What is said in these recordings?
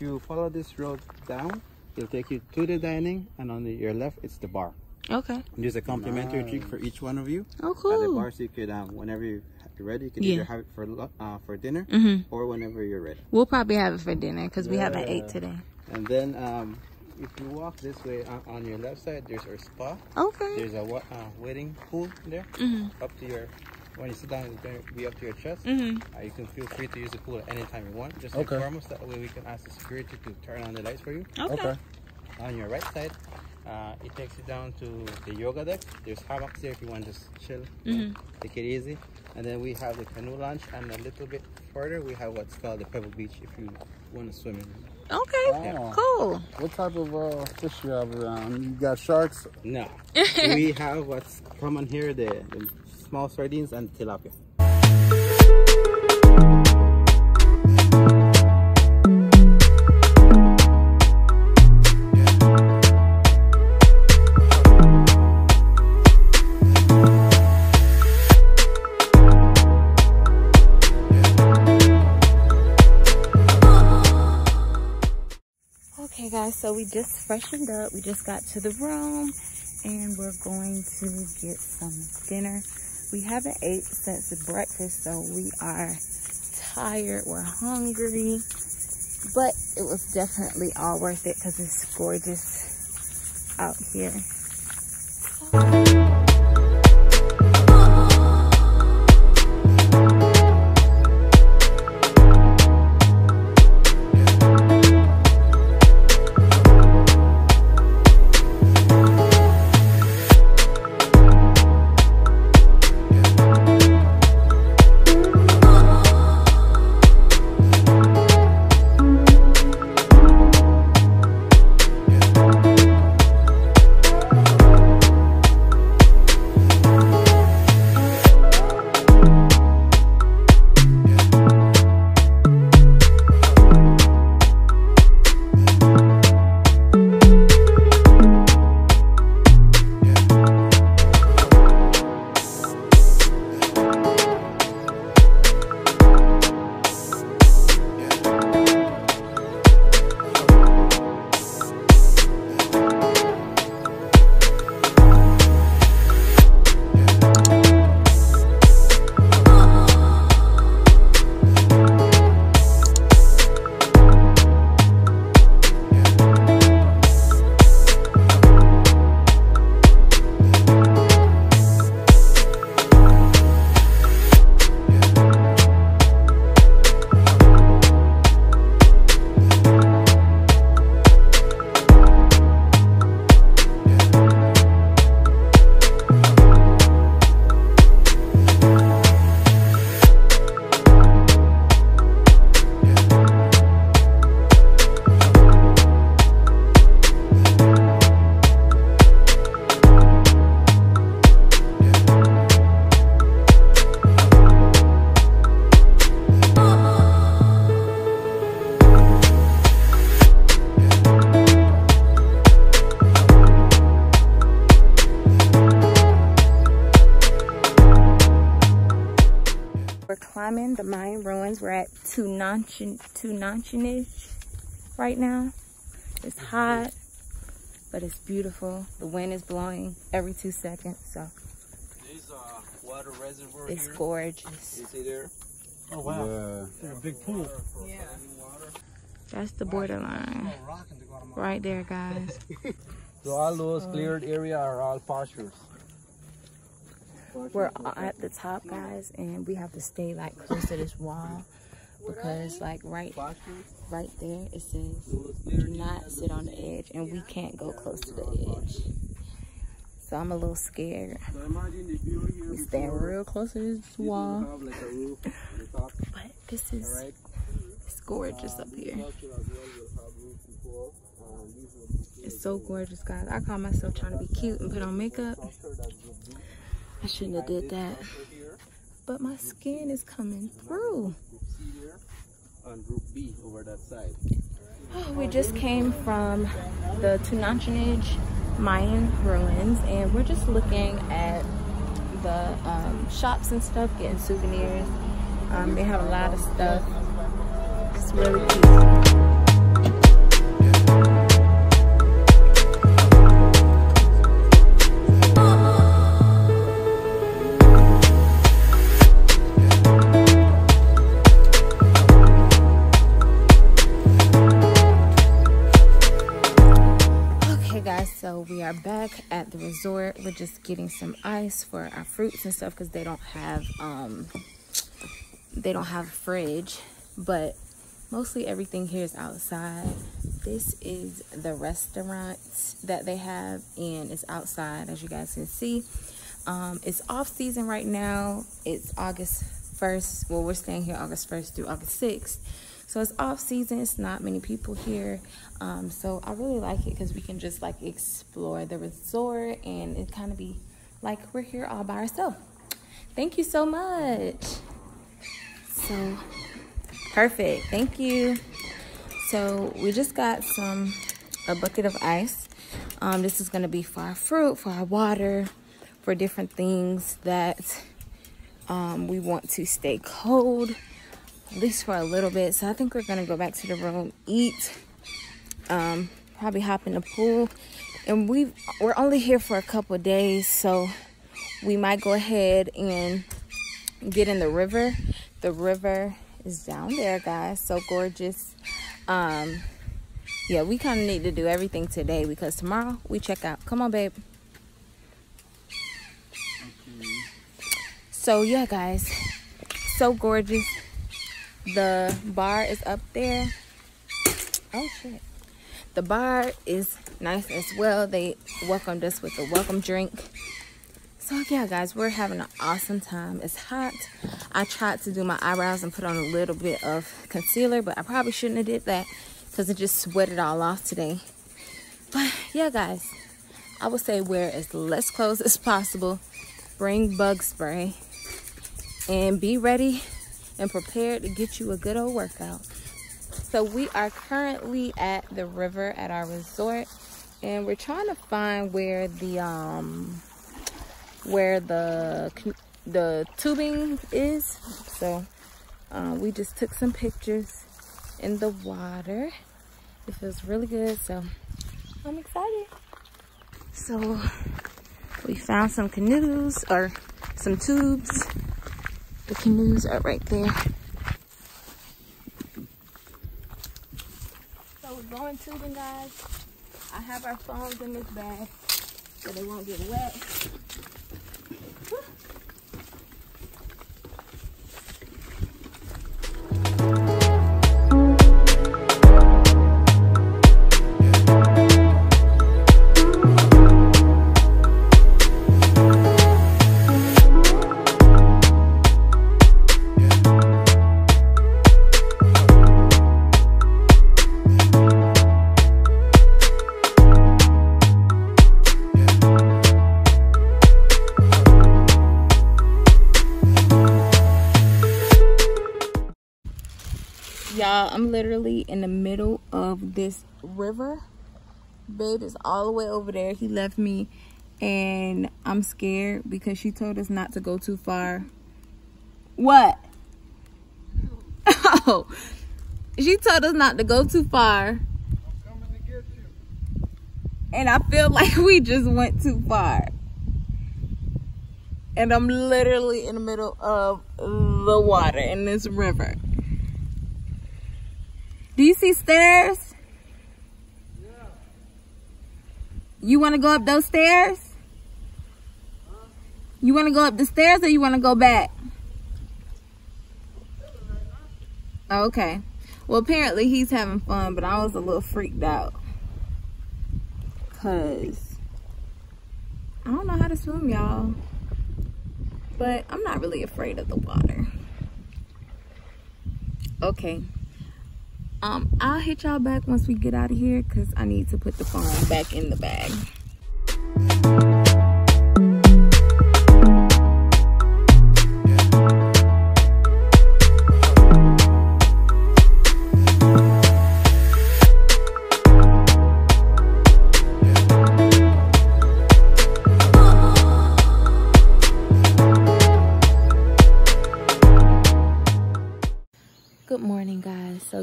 you follow this road down, it'll take you to the dining, and on the, your left, it's the bar. Okay. There's a complimentary drink for each one of you Oh, at the bar, so you could, um, whenever you're ready, you can Yeah. either have it for uh, for dinner Mhm. or whenever you're ready. We'll probably have it for dinner because we haven't ate today. And then, um, if you walk this way on, on your left side, there's our spa. Okay. There's a wa- uh, waiting pool there, Mhm. up to your. When you sit down, it's going to be up to your chest. Mhm. Uh, you can feel free to use the pool at any time you want. Just Okay. inform us. That way we can ask the security to turn on the lights for you. Okay. Okay. On your right side, uh, it takes you down to the yoga deck. There's hammocks there if you want to just chill, Mhm. take it easy. And then we have the canoe launch, and a little bit further, we have what's called the Pebble Beach if you want to swim in. Okay. Oh. Cool. What type of uh, fish you have around? You got sharks? No. we have what's common here, the, the small sardines and tilapia. Okay, guys. So we just freshened up. We just got to the room, and we're going to get some dinner. We haven't ate since breakfast, so we are tired. We're hungry, but it was definitely all worth it because it's gorgeous out here. We're at Tunanchin right now. It's mm-hmm. hot, but it's beautiful. The wind is blowing every two seconds, so There's a water reservoir it's here. gorgeous. You see there? Oh, wow. Yeah. a big pool. Yeah. That's the borderline right there, guys. So all those cleared area are all pastures. We're at the top, guys, and we have to stay like close to this wall because, like, right, right there, it says do not sit on the edge, and we can't go close to the edge. So I'm a little scared. We stand real close to this wall, but this is it's gorgeous up here. It's so gorgeous, guys. I call myself trying to be cute and put on makeup. I shouldn't have did that, but my skin is coming through. Group B over that side. We just came from the Tunanchinage Mayan ruins and we're just looking at the um, shops and stuff, getting souvenirs. Um, they have a lot of stuff. It's really cute. Resort. We're just getting some ice for our fruits and stuff because they don't have um they don't have a fridge. But mostly everything here is outside. This is the restaurant that they have and it's outside as you guys can see. Um, it's off season right now. It's August 1st. Well, we're staying here August 1st through August 6th. So it's off season. It's not many people here. Um, so I really like it because we can just like explore the resort and it kind of be like we're here all by ourselves. Thank you so much. So perfect. Thank you. So we just got some a bucket of ice. Um, this is gonna be for our fruit, for our water, for different things that um, we want to stay cold at least for a little bit. So I think we're gonna go back to the room, eat, um, probably hop in the pool. And we we're only here for a couple days, so we might go ahead and get in the river. The river is down there, guys. So gorgeous. Um, yeah, we kind of need to do everything today because tomorrow we check out. Come on, babe. So yeah, guys, so gorgeous. The bar is up there. Oh shit. The bar is nice as well. They welcomed us with a welcome drink. So yeah, guys, we're having an awesome time. It's hot. I tried to do my eyebrows and put on a little bit of concealer, but I probably shouldn't have did that because it just sweated all off today. But yeah, guys, I would say wear as less clothes as possible. Bring bug spray and be ready and prepared to get you a good old workout. So we are currently at the river at our resort and we're trying to find where the um where the the tubing is. So uh, we just took some pictures in the water. It feels really good, so I'm excited. So we found some canoes or some tubes the canoes are right there. So we're going tubing, guys. I have our phones in this bag so they won't get wet. River. Babe is all the way over there. He left me and i'm scared because she told us not to go too far. What? Oh she told us not to go too far. And i feel like we just went too far. And i'm literally in the middle of the water in this river. Do you see stairs? Yeah. You want to go up those stairs? You want to go up the stairs or you want to go back? Okay. Well, apparently he's having fun, but I was a little freaked out. Because I don't know how to swim, y'all. But I'm not really afraid of the water. Okay. Um, I'll hit y'all back once we get out of here because I need to put the phone back in the bag.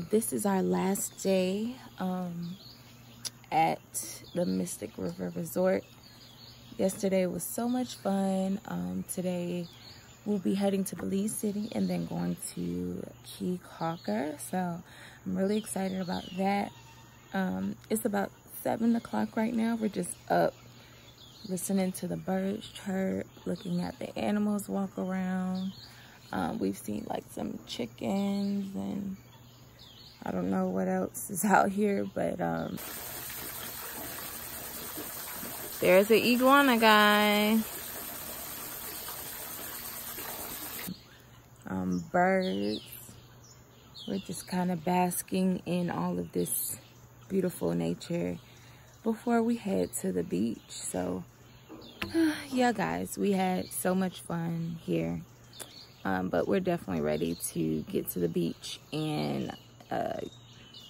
This is our last day um, at the Mystic River Resort. Yesterday was so much fun. Um, today we'll be heading to Belize City and then going to Cay Caulker. So I'm really excited about that. Um, it's about 7 o'clock right now. We're just up listening to the birds chirp, looking at the animals walk around. Um, we've seen like some chickens and I don't know what else is out here, but um, there's an iguana guy. Um, birds. We're just kind of basking in all of this beautiful nature before we head to the beach. So, yeah, guys, we had so much fun here. Um, but we're definitely ready to get to the beach and uh,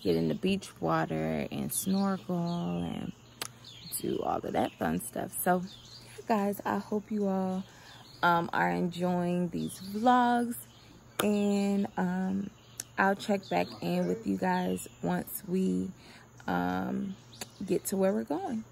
get in the beach water and snorkel and do all of that fun stuff. So, guys, I hope you all um, are enjoying these vlogs. And um, I'll check back in with you guys once we um, get to where we're going.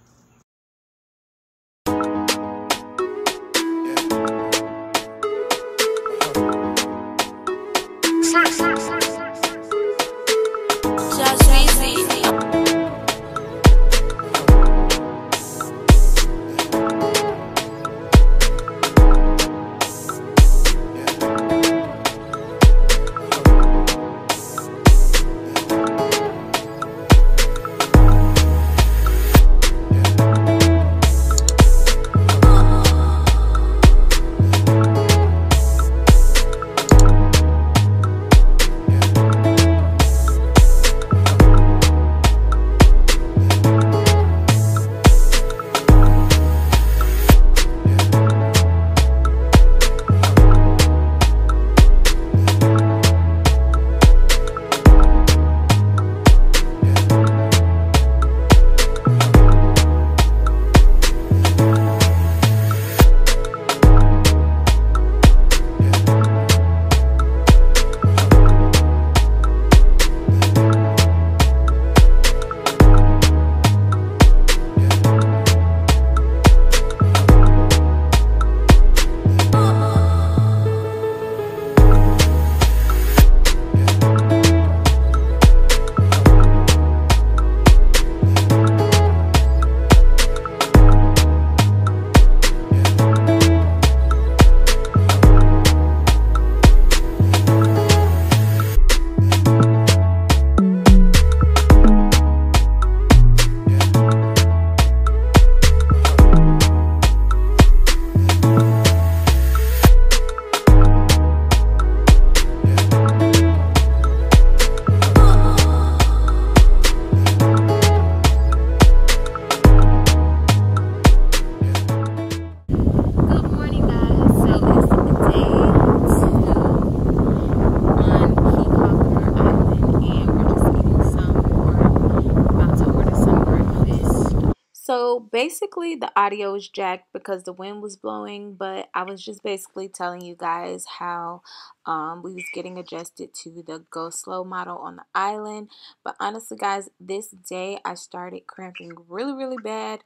The audio is jacked because the wind was blowing, but I was just basically telling you guys how um, we was getting adjusted to the go slow model on the island. But honestly, guys, this day I started cramping really, really bad.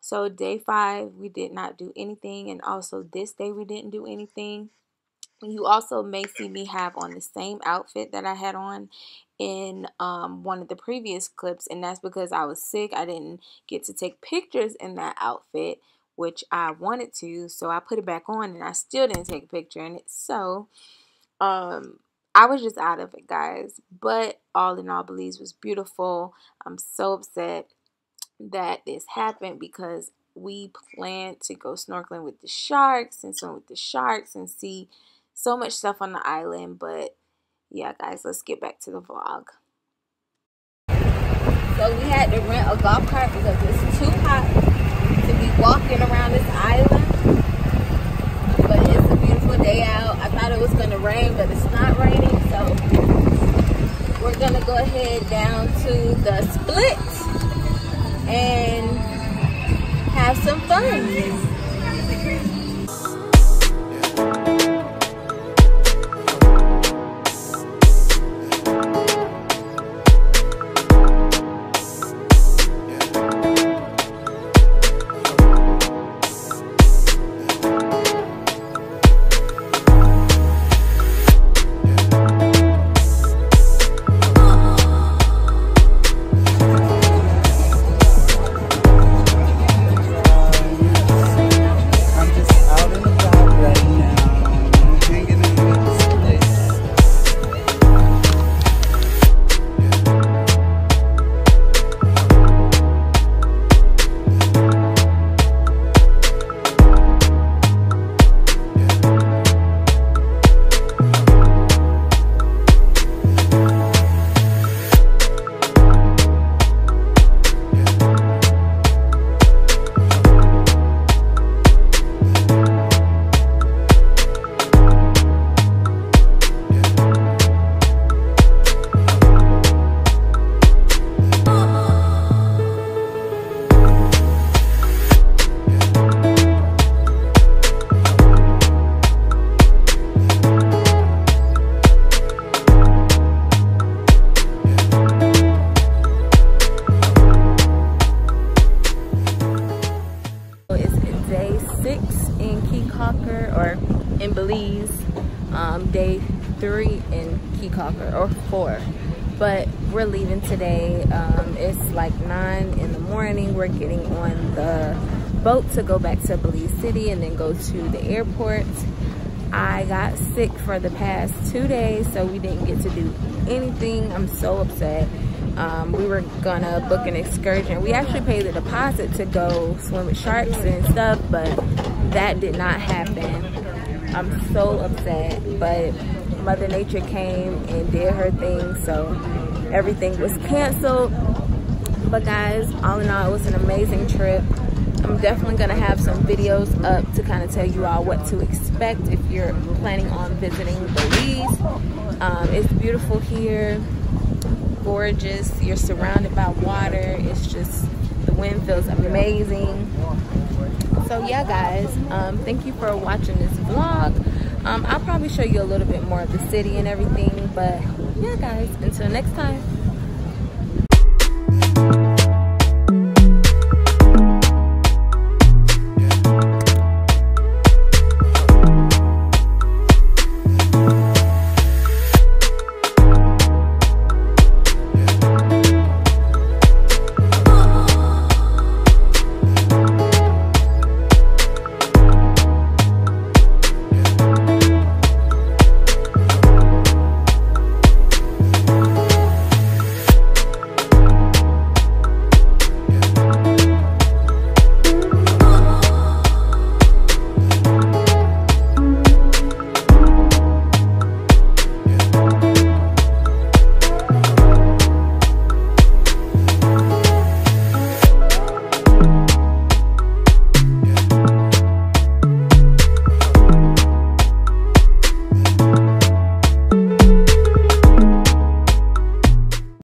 So day five, we did not do anything, and also this day we didn't do anything. You also may see me have on the same outfit that I had on in um, one of the previous clips, and that's because I was sick. I didn't get to take pictures in that outfit, which I wanted to, so I put it back on, and I still didn't take a picture in it. So, um, I was just out of it, guys. But all in all, Belize was beautiful. I'm so upset that this happened because we planned to go snorkeling with the sharks and swim with the sharks and see so much stuff on the island, but yeah, guys, let's get back to the vlog. So we had to rent a golf cart because it's too hot to be walking around this island. But it's a beautiful day out. I thought it was going to rain, but it's not raining. So we're going to go ahead down to the split and have some fun. It's like nine in the morning. We're getting on the boat to go back to Belize City and then go to the airport. I got sick for the past two days, so we didn't get to do anything. I'm so upset. Um, we were gonna book an excursion. We actually paid the deposit to go swim with sharks and stuff, but that did not happen. I'm so upset, but Mother Nature came and did her thing, so everything was canceled. But guys, all in all, it was an amazing trip. I'm definitely gonna have some videos up to kind of tell you all what to expect if you're planning on visiting Belize. Um, it's beautiful here gorgeous. You're surrounded by water. It's just, the wind feels amazing. So yeah, guys, um, thank you for watching this vlog. Um, I'll probably show you a little bit more of the city and everything. But yeah, guys, until next time.